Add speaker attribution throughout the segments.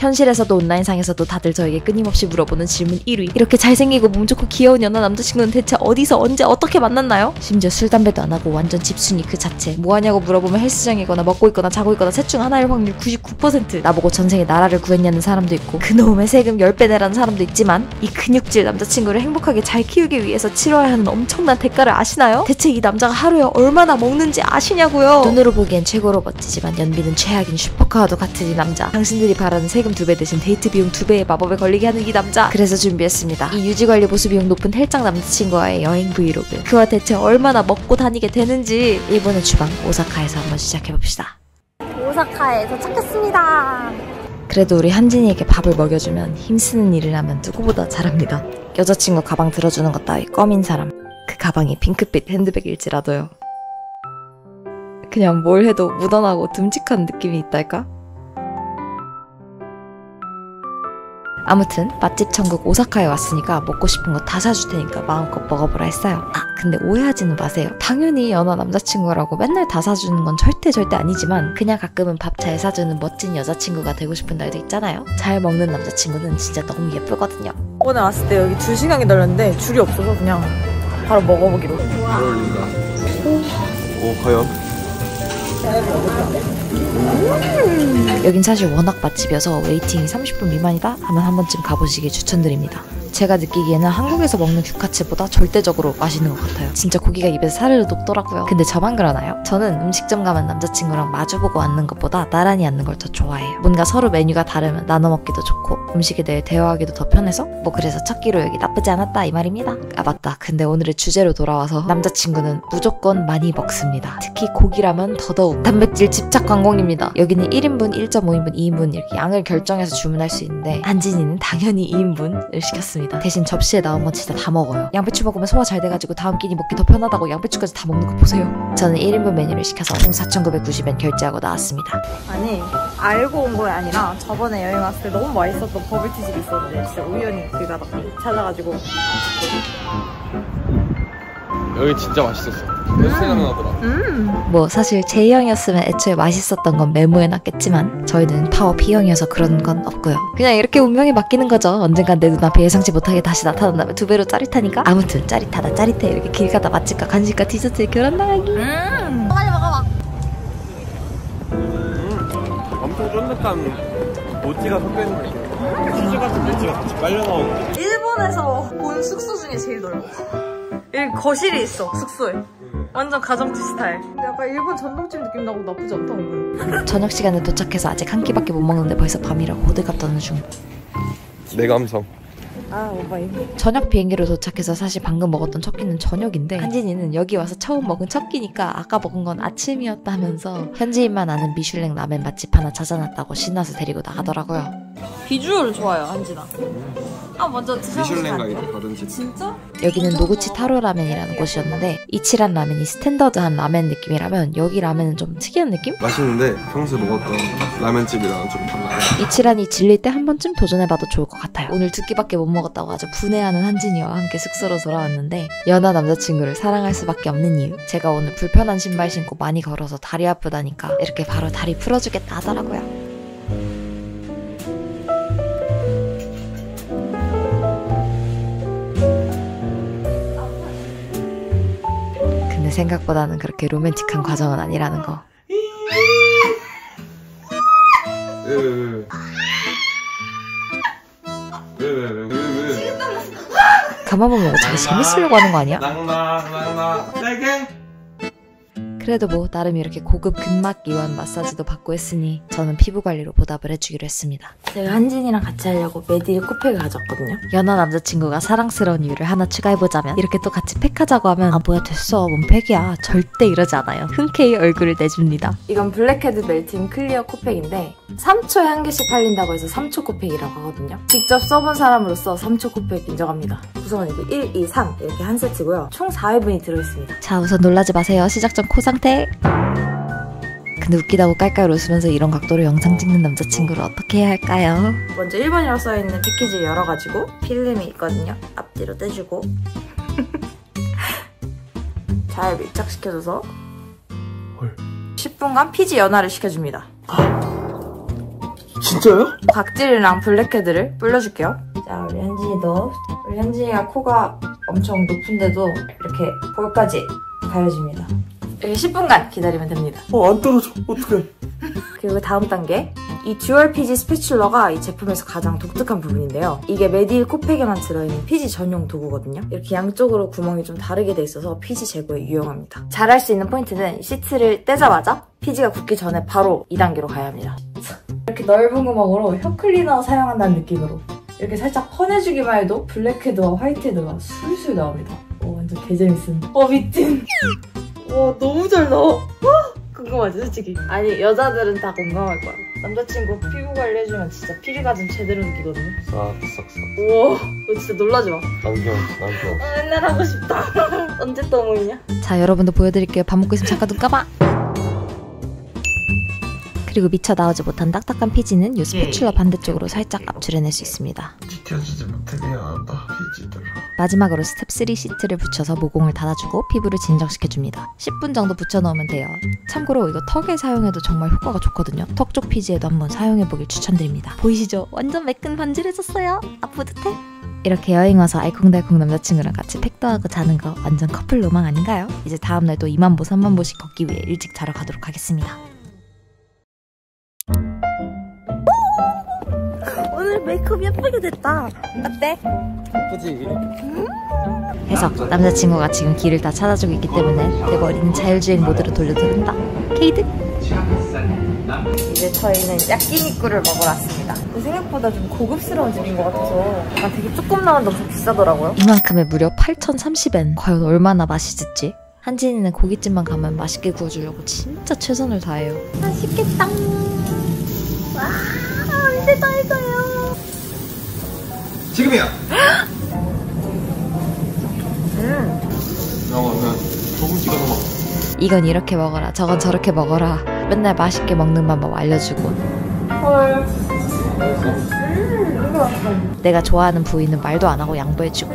Speaker 1: 현실에서도 온라인상에서도 다들 저에게 끊임없이 물어보는 질문 1위. 이렇게 잘생기고 몸 좋고 귀여운 연하 남자친구는 대체 어디서 언제 어떻게 만났나요? 심지어 술 담배도 안 하고 완전 집순이 그 자체. 뭐 하냐고 물어보면 헬스장이거나 먹고 있거나 자고 있거나 셋 중 하나일 확률 99%. 나보고 전생에 나라를 구했냐는 사람도 있고 그놈의 세금 10배 내라는 사람도 있지만 이 근육질 남자친구를 행복하게 잘 키우기 위해서 치러야 하는 엄청난 대가를 아시나요? 대체 이 남자가 하루에 얼마나 먹는지 아시냐고요? 눈으로 보기엔 최고로 멋지지만 연비는 최악인 슈퍼카와도 같은 이 남자. 당신들이 바라는 세금 두 배 대신 데이트 비용 두 배의 마법에 걸리게 하는 이 남자. 그래서 준비했습니다. 이 유지관리 보수 비용 높은 헬창 남자친구와의 여행 브이로그. 그와 대체 얼마나 먹고 다니게 되는지 일본의 주방 오사카에서 한번 시작해봅시다.
Speaker 2: 오사카에 도착했습니다.
Speaker 1: 그래도 우리 한진이에게 밥을 먹여주면 힘쓰는 일을 하면 누구보다 잘합니다. 여자친구 가방 들어주는 것 따위 껌인 사람. 그 가방이 핑크빛 핸드백일지라도요. 그냥 뭘 해도 무던하고 듬직한 느낌이 있달까? 아무튼 맛집 천국 오사카에 왔으니까 먹고 싶은 거 다 사줄 테니까 마음껏 먹어보라 했어요. 아 근데 오해하지는 마세요. 당연히 연하 남자친구라고 맨날 다 사주는 건 절대 절대 아니지만 그냥 가끔은 밥 잘 사주는 멋진 여자친구가 되고 싶은 날도 있잖아요. 잘 먹는 남자친구는 진짜 너무 예쁘거든요.
Speaker 3: 오늘 왔을 때 여기 2시간 기다렸는데 줄이 없어서 그냥 바로 먹어보기로.
Speaker 4: 잘 어울린다. 오, 과연?
Speaker 1: 여긴 사실 워낙 맛집이어서 waiting이 30분 미만이다 하면 한 번쯤 가보시길 추천드립니다. 제가 느끼기에는 한국에서 먹는 규카츠보다 절대적으로 맛있는 것 같아요. 진짜 고기가 입에서 사르르 녹더라고요. 근데 저만 그러나요? 저는 음식점 가면 남자친구랑 마주보고 앉는 것보다 나란히 앉는 걸 더 좋아해요. 뭔가 서로 메뉴가 다르면 나눠 먹기도 좋고 음식에 대해 대화하기도 더 편해서 뭐 그래서 첫 끼로 여기 나쁘지 않았다 이 말입니다. 아 맞다. 근데 오늘의 주제로 돌아와서 남자친구는 무조건 많이 먹습니다. 특히 고기라면 더더욱 단백질 집착 광공입니다. 여기는 1인분, 1.5인분, 2인분 이렇게 양을 결정해서 주문할 수 있는데 안진이는 당연히 2인분을 시켰습니다. 대신 접시에 나온 건 진짜 다 먹어요. 양배추 먹으면 소화 잘 돼가지고 다음 끼니 먹기 더 편하다고 양배추까지 다 먹는 거 보세요. 저는 1인분 메뉴를 시켜서 총 4,990엔 결제하고 나왔습니다.
Speaker 3: 아니 알고 온 거 아니라 저번에 여행 왔을 때 너무 맛있었던 버블티집이 있었는데 진짜 우연히 길 가다가 찾아가지고
Speaker 4: 여기 진짜 맛있었어. 몇 생각나더라.
Speaker 3: 음
Speaker 1: 뭐 사실 J형이었으면 애초에 맛있었던 건 메모해놨겠지만 저희는 파워 P형이어서 그런 건 없고요. 그냥 이렇게 운명에 맡기는 거죠. 언젠간 내 눈앞에 예상치 못하게 다시 나타난다면 두 배로 짜릿하니까 아무튼 짜릿하다 짜릿해 이렇게 길 가다 맛집과 간식과 디저트에 교란당하기
Speaker 3: 음.
Speaker 2: 빨리 먹어봐.
Speaker 4: 엄청 쫀득한 모찌가 섞여있는 느낌. 치즈 같은 모찌가 같이 빨려 나오는 데
Speaker 3: 일본에서 본 숙소 중에 제일 넓어. 여기 거실이 있어 숙소에. 완전 가정집 스타일. 약간 일본 전통집 느낌 나고 나쁘지 않다 오늘.
Speaker 1: 저녁 시간에 도착해서 아직 한 끼밖에 못 먹는데 벌써 밤이라고 호들갑 떠는
Speaker 4: 중내 감성.
Speaker 3: 아.
Speaker 1: 저녁 비행기로 도착해서 사실 방금 먹었던 첫 끼는 저녁인데 한진이는 여기 와서 처음 먹은 첫 끼니까 아까 먹은 건 아침이었다면서 현지인만 아는 미슐랭 라멘 맛집 하나 찾아놨다고 신나서 데리고 나가더라고요
Speaker 3: 비주얼을 좋아요 한진아. 아 먼저 드셔보시면
Speaker 4: 미슐랭
Speaker 3: 안 돼요?
Speaker 4: 가이드 받은 집.
Speaker 3: 진짜?
Speaker 1: 여기는 노구치 타로 라멘이라는 곳이었는데 이치란 라멘이 스탠더드한 라멘 느낌이라면 여기 라멘은 좀 특이한 느낌?
Speaker 4: 맛있는데 평소에 먹었던 라면집이랑 좀 달라요.
Speaker 1: 이치란이 질릴 때 한 번쯤 도전해봐도 좋을 것 같아요. 오늘 두 끼밖에 못 먹었다고 아주 분해하는 한진이와 함께 숙소로 돌아왔는데 연하 남자친구를 사랑할 수밖에 없는 이유. 제가 오늘 불편한 신발 신고 많이 걸어서 다리 아프다니까 이렇게 바로 다리 풀어주겠다 하더라고요. 생각보다는 그렇게 로맨틱한 과정은 아니라는 거. 가만 보면 어차피 재밌으려고 하는 거 아니야? 그래도 뭐 나름 이렇게 고급 근막 이완 마사지도 받고 했으니 저는 피부 관리로 보답을 해주기로 했습니다.
Speaker 3: 제가 한진이랑 같이 하려고 메디힐 코팩을 가져왔거든요.
Speaker 1: 연하 남자친구가 사랑스러운 이유를 하나 추가해보자면 이렇게 또 같이 팩하자고 하면 아 뭐야 됐어 뭔 팩이야 절대 이러지 않아요. 흔쾌히 얼굴을 내줍니다.
Speaker 3: 이건 blackhead melting clear 코팩인데 3초에 한 개씩 팔린다고 해서 3초 코팩이라고 하거든요. 직접 써본 사람으로서 3초 코팩 인정합니다. 우선 이게 1, 2, 3 이렇게 한 세트고요. 총 4회분이 들어있습니다.
Speaker 1: 자 우선 놀라지 마세요. 시작 전 코 상태. 근데 웃기다고 깔깔 웃으면서 이런 각도로 영상 찍는 남자친구를 어떻게 해야 할까요?
Speaker 3: 먼저 1번이라고 써있는 패키지를 열어가지고 필름이 있거든요. 앞뒤로 떼주고 잘 밀착시켜줘서
Speaker 4: 헐.
Speaker 3: 10분간 피지 연화를 시켜줍니다.
Speaker 4: 진짜요?
Speaker 3: 각질이랑 blackhead를 불려줄게요. 자, 우리 한진이도. 우리 한진이가 코가 엄청 높은데도 이렇게 볼까지 가려집니다. 이렇게 10분간 기다리면 됩니다.
Speaker 4: 어, 안 떨어져. 어떡해.
Speaker 3: 그리고 다음 단계. 이 dual 피지 spatula가 이 제품에서 가장 독특한 부분인데요. 이게 메디힐 코팩에만 들어있는 피지 전용 도구거든요. 이렇게 양쪽으로 구멍이 좀 다르게 돼 있어서 피지 제거에 유용합니다. 잘할 수 있는 포인트는 시트를 떼자마자 피지가 굳기 전에 바로 2단계로 가야 합니다. 이렇게 넓은 구멍으로 혀 클리너 사용한다는 느낌으로 이렇게 살짝 퍼내주기만 해도 블랙헤드와 화이트헤드가 술술 나옵니다. 오 완전 개재밌음. 어 미친. 와 너무 잘 나와. 궁금하지 솔직히. 아니 여자들은 다 공감할 거야. 남자친구 피부 관리해주면 진짜 피리가좀 제대로 느끼거든요.
Speaker 4: 싹싹싹.
Speaker 3: 우와 너 진짜 놀라지 마.
Speaker 4: 남경, 남경.
Speaker 3: 아, 맨날 하고 싶다. 언제 또 모이냐?
Speaker 1: 자, 여러분도 보여드릴게요. 밥 먹고 있으면 잠깐 눈 감아. 그리고 미처 나오지 못한 딱딱한 피지는 이 spatula 반대쪽으로 살짝 압출해낼 수 있습니다.
Speaker 4: 지켜주지 못해 미안하다, 피지들아.
Speaker 1: 마지막으로 스텝 3 시트를 붙여서 모공을 닫아주고 피부를 진정시켜줍니다. 10분 정도 붙여넣으면 돼요. 참고로 이거 턱에 사용해도 정말 효과가 좋거든요. 턱 쪽 피지에도 한번 사용해보길 추천드립니다. 보이시죠? 완전 매끈 반질해졌어요. 아 뿌듯해? 이렇게 여행 와서 알콩달콩 남자친구랑 같이 팩도 하고 자는 거 완전 커플 로망 아닌가요? 이제 다음날 또 2만 보, 3만 보씩 걷기 위해 일찍 자러 가도록 하겠습니다.
Speaker 2: 메이크업 예쁘게 됐다. 어때?
Speaker 4: 예쁘지?
Speaker 1: 해서 남자친구가 지금 길을 다 찾아주고 있기 때문에 내 머리는 자율주행 모드로 돌려드린다. 케이드?
Speaker 3: 이제 저희는 야끼니꾸를 먹으러 왔습니다. 생각보다 좀 고급스러운 집인 것 같아서 약간 되게 조금 나왔는데 엄청 비싸더라고요.
Speaker 1: 이만큼에 무려 8,030엔. 과연 얼마나 맛있을지. 한진이는 고깃집만 가면 맛있게 구워주려고 진짜 최선을 다해요.
Speaker 2: 맛있겠다. 와, 언제 다 해서요?
Speaker 4: 지금이야!
Speaker 3: 음.
Speaker 4: 그러면 소금 먹어.
Speaker 1: 이건 이렇게 먹어라, 저건 저렇게 먹어라. 맨날 맛있게 먹는 방법 알려주고.
Speaker 3: 헐. 음.
Speaker 1: 내가 좋아하는 부위는 말도 안 하고 양보해주고.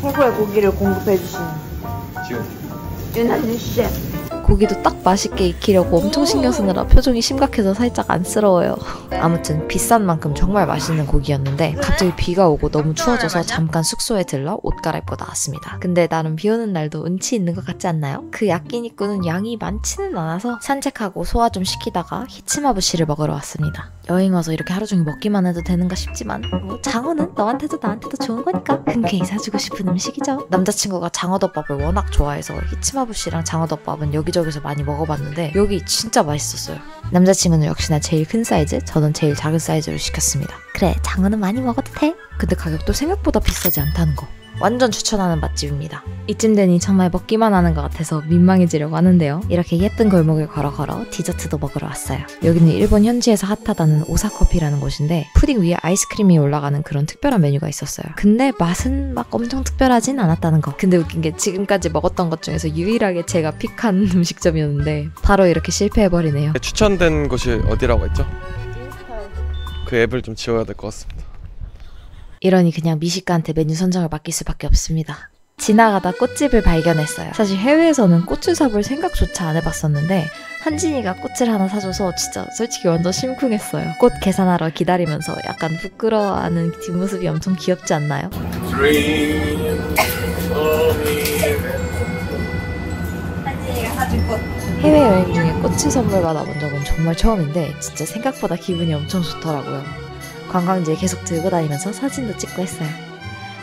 Speaker 3: 최고의 고기를 공급해주시는
Speaker 4: 지금.
Speaker 3: 윤한준 셰프.
Speaker 1: 고기도 딱 맛있게 익히려고 엄청 신경 쓰느라 표정이 심각해서 살짝 안쓰러워요. 아무튼 비싼 만큼 정말 맛있는 고기였는데 갑자기 비가 오고 너무 추워져서 잠깐 숙소에 들러 옷 갈아입고 나왔습니다. 근데 나름 비 오는 날도 운치 있는 것 같지 않나요? 그 야끼니꾸는 양이 많지는 않아서 산책하고 소화 좀 시키다가 히치마부시를 먹으러 왔습니다. 여행 와서 이렇게 하루 종일 먹기만 해도 되는가 싶지만 뭐 장어는 너한테도 나한테도 좋은 거니까 흔쾌히 사주고 싶은 음식이죠. 남자친구가 장어덮밥을 워낙 좋아해서 히치마부시랑 장어덮밥은 여기저기서 많이 먹어봤는데 여기 진짜 맛있었어요. 남자친구는 역시나 제일 큰 사이즈, 저는 제일 작은 사이즈를 시켰습니다. 그래, 장어는 많이 먹어도 돼. 근데 가격도 생각보다 비싸지 않다는 거. 완전 추천하는 맛집입니다. 이쯤 되니 정말 먹기만 하는 것 같아서 민망해지려고 하는데요. 이렇게 예쁜 골목을 걸어 걸어 디저트도 먹으러 왔어요. 여기는 일본 현지에서 핫하다는 오사커피라는 곳인데 푸딩 위에 아이스크림이 올라가는 그런 특별한 메뉴가 있었어요. 근데 맛은 막 엄청 특별하진 않았다는 거. 근데 웃긴 게 지금까지 먹었던 것 중에서 유일하게 제가 pick한 음식점이었는데 바로 이렇게 실패해버리네요.
Speaker 4: 추천된 곳이 어디라고 했죠? 그 앱을 좀 지워야 될 것 같습니다.
Speaker 1: 이러니 그냥 미식가한테 메뉴 선정을 맡길 수밖에 없습니다. 지나가다 꽃집을 발견했어요. 사실 해외에서는 꽃을 사볼 생각조차 안 해봤었는데 한진이가 꽃을 하나 사줘서 진짜 솔직히 완전 심쿵했어요. 꽃 계산하러 기다리면서 약간 부끄러워하는 뒷모습이 엄청 귀엽지 않나요? 해외여행 중에 꽃을 선물 받아본 적은 정말 처음인데 진짜 생각보다 기분이 엄청 좋더라고요. 관광지에 계속 들고 다니면서 사진도 찍고 했어요.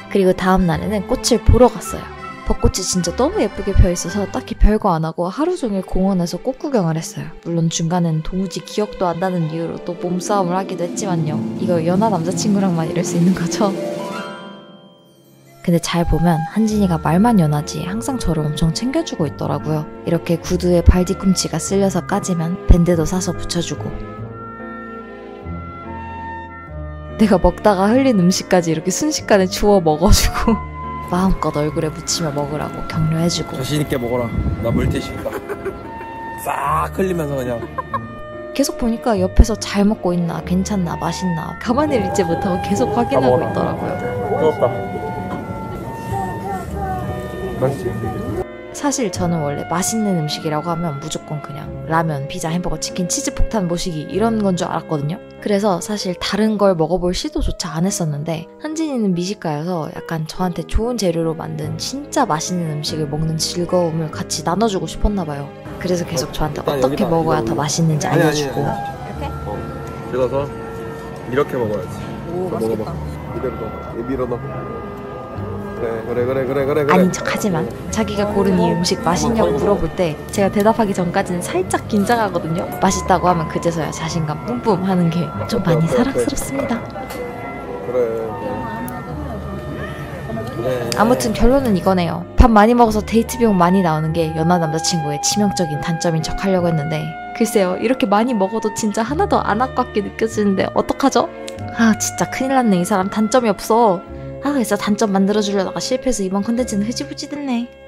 Speaker 1: 그리고 다음 날에는 꽃을 보러 갔어요. 벚꽃이 진짜 너무 예쁘게 펴 있어서 딱히 별거 안 하고 하루 종일 공원에서 꽃 구경을 했어요. 물론 중간엔 도무지 기억도 안 나는 이유로 또 몸싸움을 하기도 했지만요. 이거 연하 남자친구랑만 이럴 수 있는 거죠? 근데 잘 보면 한진이가 말만 연하지 항상 저를 엄청 챙겨주고 있더라고요. 이렇게 구두에 발 뒤꿈치가 쓸려서 까지면 밴드도 사서 붙여주고 내가 먹다가 흘린 음식까지 이렇게 순식간에 주워 먹어주고 마음껏 얼굴에 묻히며 먹으라고 격려해주고
Speaker 4: 자신있게 먹어라. 나 물티슈다. 싹 흘리면서 그냥.
Speaker 1: 계속 보니까 옆에서 잘 먹고 있나 괜찮나 맛있나 가만히 있지 못하고 계속 확인하고. 있더라고요
Speaker 4: 뜨겁다. 맛있지?
Speaker 1: 사실 저는 원래 맛있는 음식이라고 하면 무조건 그냥 라면, 피자, 햄버거, 치킨, 치즈 폭탄 모시기 이런 건 줄 알았거든요. 그래서 사실 다른 걸 먹어볼 시도조차 안 했었는데 현진이는 미식가여서 약간 저한테 좋은 재료로 만든 진짜 맛있는 음식을 먹는 즐거움을 같이 나눠주고 싶었나 봐요. 그래서 계속 저한테 어 떻게
Speaker 4: 여기다
Speaker 1: 먹어야
Speaker 4: 이거
Speaker 1: 더. 맛있는지
Speaker 4: 아니, 아니,
Speaker 1: 알려주고
Speaker 2: 이렇게?
Speaker 4: 어. 찍어서 이렇게 먹어야지.
Speaker 2: 오,
Speaker 4: 자,
Speaker 2: 맛있겠다.
Speaker 4: 먹어봐. 이대로 넣어. 이 밀어 넣어. 그래, 그래, 그래, 그래, 그래.
Speaker 1: 아닌 척 하지만 자기가 고른 이 음식 맛있냐고 물어볼 때 제가 대답하기 전까지는 살짝 긴장하거든요. 맛있다고 하면 그제서야 자신감 뿜뿜 하는 게 좀 많이 사랑스럽습니다.
Speaker 4: 그래. 그래.
Speaker 1: 아무튼 결론은 이거네요. 밥 많이 먹어서 데이트 비용 많이 나오는 게 연하 남자친구의 치명적인 단점인 척 하려고 했는데 글쎄요 이렇게 많이 먹어도 진짜 하나도 안 아깝게 느껴지는데 어떡하죠? 아 진짜 큰일 났네 이 사람 단점이 없어. 아 그래서 단점 만들어주려다가 실패해서 이번 컨텐츠는 흐지부지 됐네.